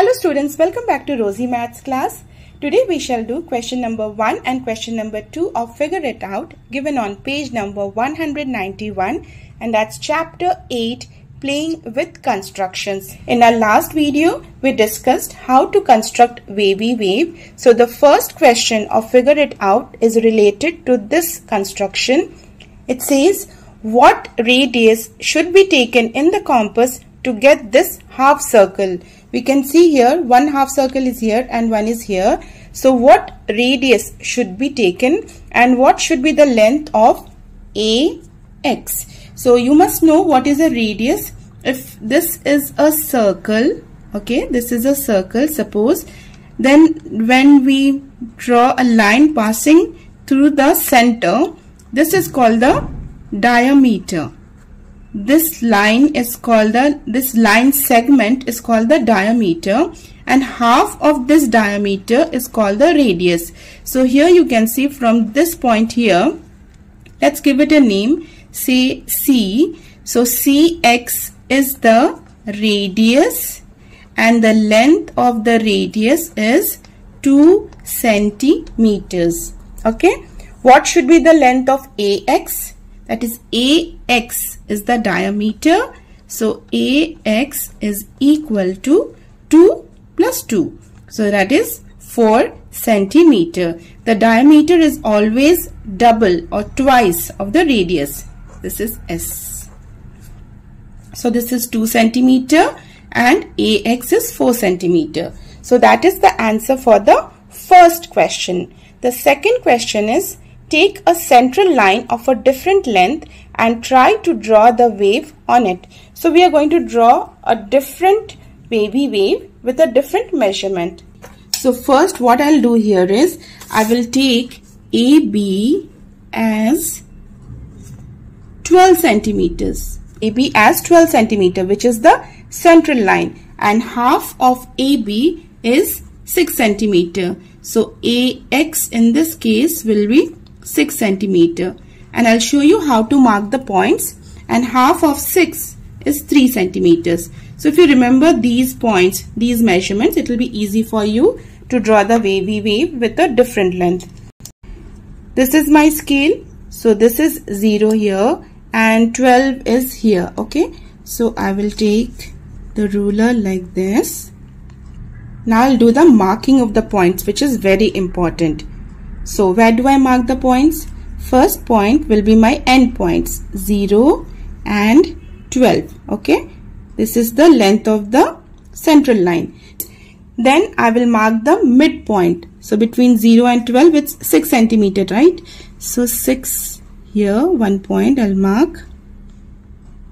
Hello students, welcome back to Rosey Maths class. Today we shall do question number 1 and question number 2 of Figure It Out given on page number 191 and that's chapter 8 playing with constructions. In our last video we discussed how to construct wavy wave. So the first question of Figure It Out is related to this construction. It says what radius should be taken in the compass to get this half circle. We can see here one half circle is here and one is here. So what radius should be taken and what should be the length of AX. So you must know what is a radius. If this is a circle, okay, this is a circle suppose, then when we draw a line passing through the center, this is called the diameter this line is called the this line segment is called the diameter and half of this diameter is called the radius. So here you can see from this point here let's give it a name say c. So cx is the radius and the length of the radius is 2 centimeters. Okay? What should be the length of ax that is AX is the diameter. So AX is equal to 2 plus 2. So that is 4 centimeter. The diameter is always double or twice of the radius. This is S. So this is 2 centimeter and AX is 4 centimeter. So that is the answer for the first question. The second question is Take a central line of a different length and try to draw the wave on it. So we are going to draw a different wavy wave with a different measurement. So first what I'll do here is I will take AB as 12 centimeters. AB as 12 centimeter which is the central line and half of AB is 6 centimeter. So AX in this case will be 6 centimeter and I'll show you how to mark the points and half of 6 is 3 centimeters. So if you remember these points, these measurements, it will be easy for you to draw the wavy wave with a different length. This is my scale. So this is 0 here and 12 is here. Okay. So I will take the ruler like this. Now I'll do the marking of the points which is very important. So where do I mark the points? First point will be my end points 0 and 12. Okay. This is the length of the central line. Then I will mark the midpoint. So between 0 and 12 it's 6 centimeter right. So 6 here one point I'll mark.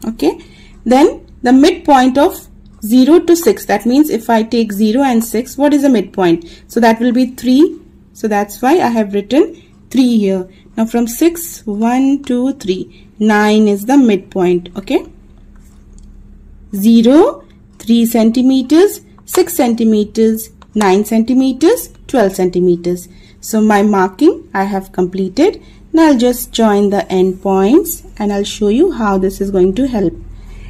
Okay. Then the midpoint of 0 to 6 that means if I take 0 and 6 what is the midpoint? So that will be 3 so that's why I have written 3 here. Now from 6, 1, 2, 3. 9 is the midpoint. Okay. 0, 3 centimeters, 6 centimeters, 9 centimeters, 12 centimeters. So my marking I have completed. Now I'll just join the end points and I'll show you how this is going to help.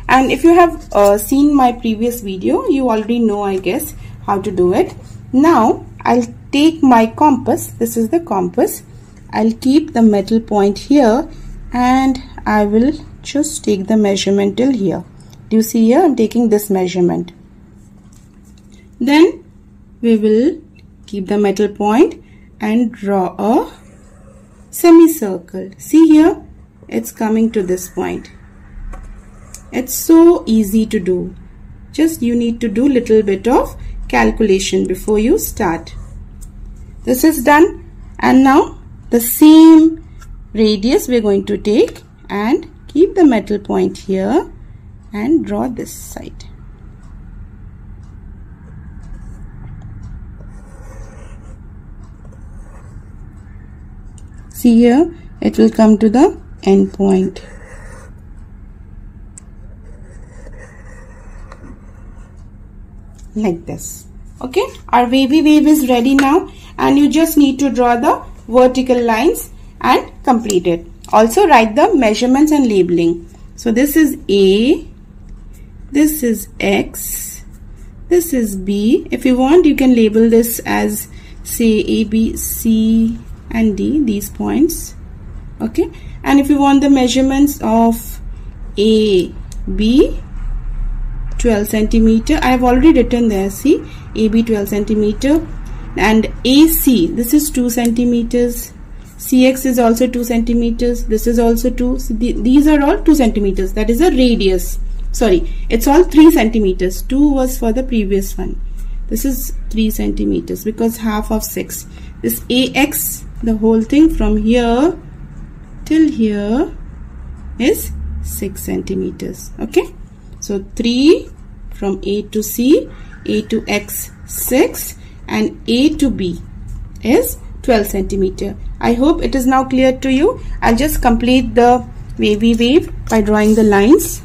And if you have uh, seen my previous video, you already know I guess how to do it. Now I'll take my compass this is the compass I'll keep the metal point here and I will just take the measurement till here. Do you see here? I'm taking this measurement. Then we will keep the metal point and draw a semicircle. See here? It's coming to this point. It's so easy to do. Just you need to do little bit of calculation before you start this is done. And now the same radius we're going to take and keep the metal point here and draw this side. See here it will come to the end point. Like this okay our wavy wave is ready now and you just need to draw the vertical lines and complete it. Also write the measurements and labeling. So this is A, this is X, this is B if you want you can label this as say A B C and D these points okay and if you want the measurements of A B 12 centimeter. I have already written there see AB 12 centimeter and AC this is 2 centimeters. CX is also 2 centimeters. This is also 2 so these are all 2 centimeters. That is a radius. Sorry it's all 3 centimeters. 2 was for the previous one. This is 3 centimeters because half of 6 this AX the whole thing from here till here is 6 centimeters. Okay so 3 from A to C A to X 6 and A to B is 12 centimeter. I hope it is now clear to you. I'll just complete the wavy wave by drawing the lines.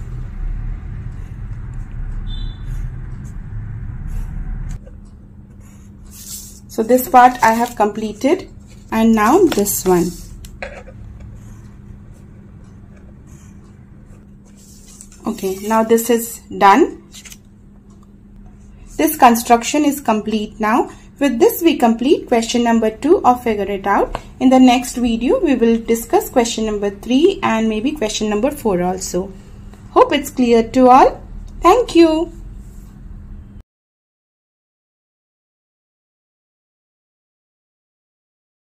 So this part I have completed. And now this one okay now this is done. This construction is complete now. With this we complete question number 2 or figure it out. In the next video we will discuss question number 3 and maybe question number 4 also. Hope it's clear to all. Thank you